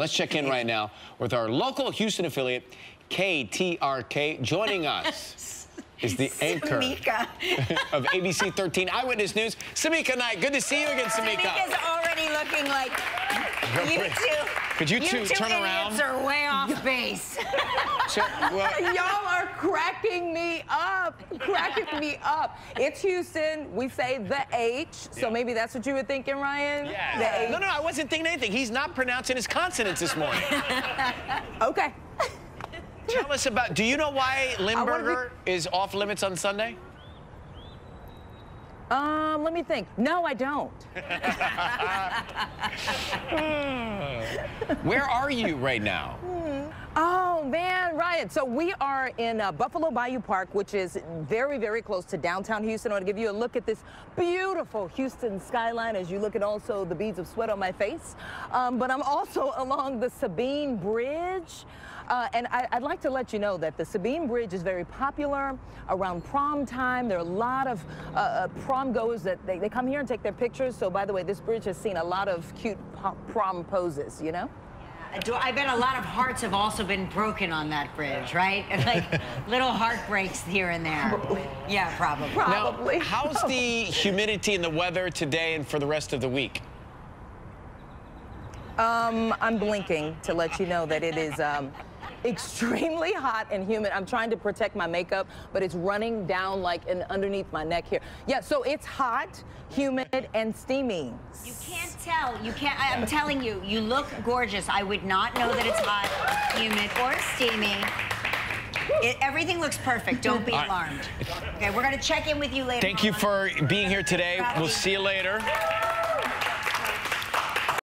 Let's check in right now with our local Houston affiliate, KTRK. Joining us is the anchor of ABC 13 Eyewitness News, Samica Knight. Good to see you again, Samica. Samica's already looking like you two. Could you, you two, two turn idiots around? are way off base. Well, Y'all are cracking me up, cracking me up. It's Houston. We say the H, so Yeah. maybe that's what you were thinking, Ryan. The yeah. H. No, no, I wasn't thinking anything. He's not pronouncing his consonants this morning. Okay. Tell us about, do you know why wanna Limburger is off limits on Sunday? Um, let me think. No, I don't. Where are you right now? Oh man, Ryan. So we are in uh, Buffalo Bayou Park, which is very, very close to downtown Houston. I want to give you a look at this beautiful Houston skyline as you look at also the beads of sweat on my face. Um, but I'm also along the Sabine Bridge. Uh, and I, would like to let you know that the Sabine Bridge is very popular around prom time. There are a lot of uh, uh, prom goers that they, they come here and take their pictures. So by the way, this bridge has seen a lot of cute prom poses, you know? Do- I bet a lot of hearts have also been broken on that bridge, right? Like little heartbreaks here and there. Probably. Yeah, probably. Probably. Now, how's the humidity and the weather today and for the rest of the week? Um, I'm blinking to let you know that it is um, extremely hot and humid. I'm trying to protect my makeup, but it's running down like in, underneath my neck here. Yeah, so it's hot, humid, and steamy. You can't tell. You can't. I- I'm telling you, you look gorgeous. I would not know that it's hot, humid, or steamy. It, everything looks perfect. Don't be alarmed. Okay, we're gonna check in with you later. Thank you for being here today. We'll see you later.